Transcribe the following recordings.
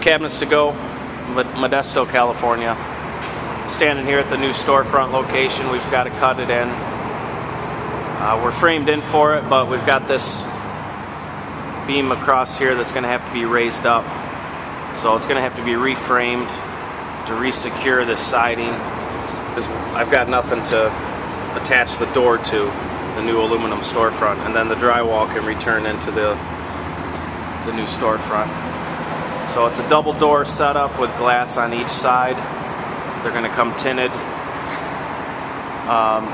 Cabinets to Go, Modesto, California. Standing here at the new storefront location. We've got to cut it in. Uh, we're framed in for it, but we've got this beam across here that's going to have to be raised up. So it's going to have to be reframed to resecure this siding because I've got nothing to attach the door to the new aluminum storefront and then the drywall can return into the the new storefront. So it's a double door setup with glass on each side. They're going to come tinted. Um,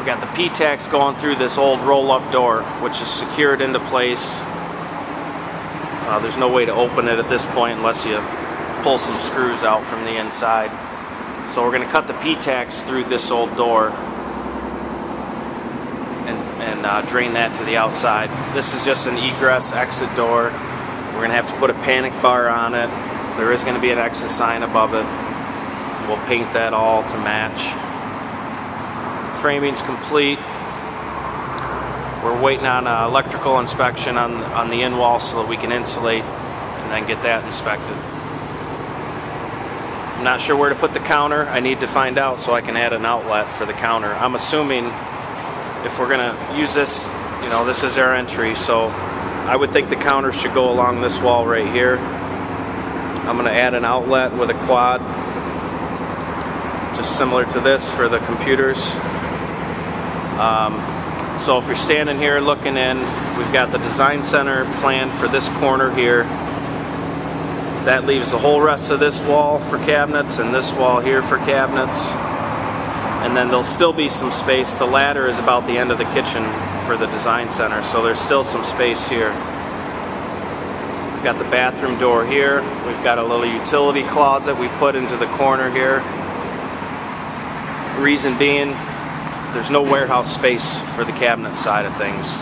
we got the PTACs going through this old roll-up door, which is secured into place. Uh, there's no way to open it at this point unless you pull some screws out from the inside. So we're going to cut the PTACs through this old door and, uh, drain that to the outside. This is just an egress exit door. We're going to have to put a panic bar on it. There is going to be an exit sign above it. We'll paint that all to match. Framing's complete. We're waiting on uh, electrical inspection on, on the in wall so that we can insulate and then get that inspected. I'm not sure where to put the counter. I need to find out so I can add an outlet for the counter. I'm assuming if we're going to use this, you know, this is our entry, so I would think the counter should go along this wall right here. I'm going to add an outlet with a quad, just similar to this for the computers. Um, so if you're standing here looking in, we've got the design center planned for this corner here. That leaves the whole rest of this wall for cabinets and this wall here for cabinets. And then there'll still be some space. The ladder is about the end of the kitchen for the design center, so there's still some space here. We've got the bathroom door here. We've got a little utility closet we put into the corner here. Reason being, there's no warehouse space for the cabinet side of things.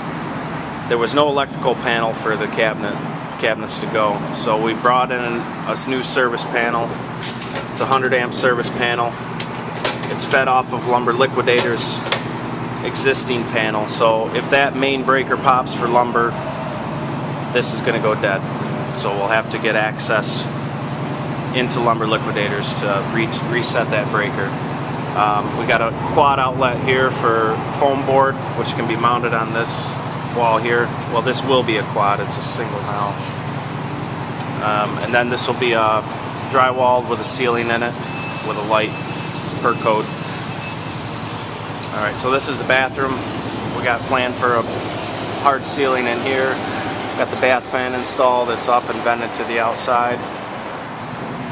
There was no electrical panel for the cabinet cabinets to go. So we brought in a new service panel. It's a 100 amp service panel. It's fed off of Lumber Liquidator's existing panel. So if that main breaker pops for lumber, this is going to go dead. So we'll have to get access into Lumber Liquidators to re reset that breaker. Um, we got a quad outlet here for foam board, which can be mounted on this wall here. Well, this will be a quad, it's a single now. Um, and then this will be a drywalled with a ceiling in it with a light per code. Alright, so this is the bathroom. We got planned for a hard ceiling in here. Got the bath fan installed, it's up and vented to the outside.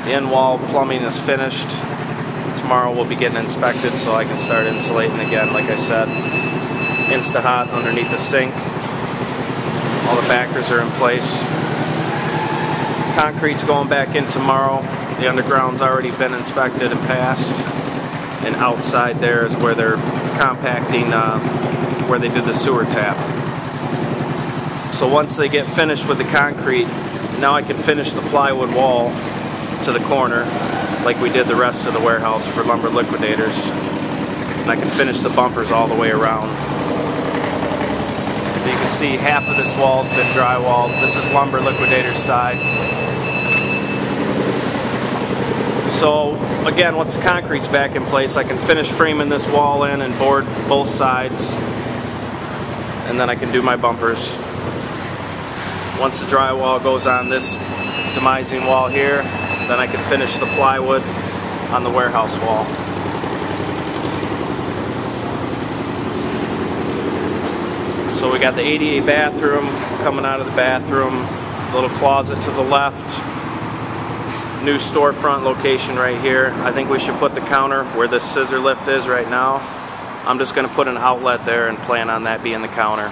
The in-wall plumbing is finished tomorrow we'll be getting inspected so I can start insulating again like I said. Insta-Hot underneath the sink. All the backers are in place. Concrete's going back in tomorrow. The underground's already been inspected and passed. And outside there is where they're compacting uh, where they did the sewer tap. So once they get finished with the concrete, now I can finish the plywood wall to the corner like we did the rest of the warehouse for lumber liquidators. And I can finish the bumpers all the way around. you can see half of this wall's been drywalled. This is lumber liquidator's side. So again, once the concrete's back in place, I can finish framing this wall in and board both sides. And then I can do my bumpers. Once the drywall goes on this demising wall here, then I can finish the plywood on the warehouse wall. So we got the ADA bathroom coming out of the bathroom, little closet to the left, new storefront location right here. I think we should put the counter where this scissor lift is right now. I'm just going to put an outlet there and plan on that being the counter.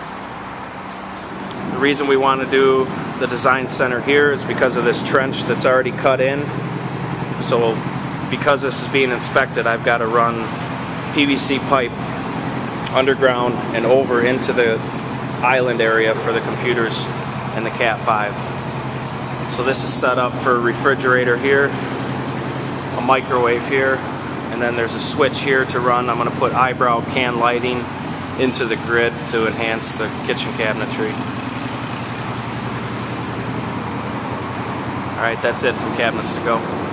The reason we want to do the design center here is because of this trench that's already cut in. So because this is being inspected, I've got to run PVC pipe underground and over into the island area for the computers and the Cat 5. So this is set up for a refrigerator here, a microwave here, and then there's a switch here to run. I'm going to put eyebrow can lighting into the grid to enhance the kitchen cabinetry. Alright, that's it from Cabinets to Go.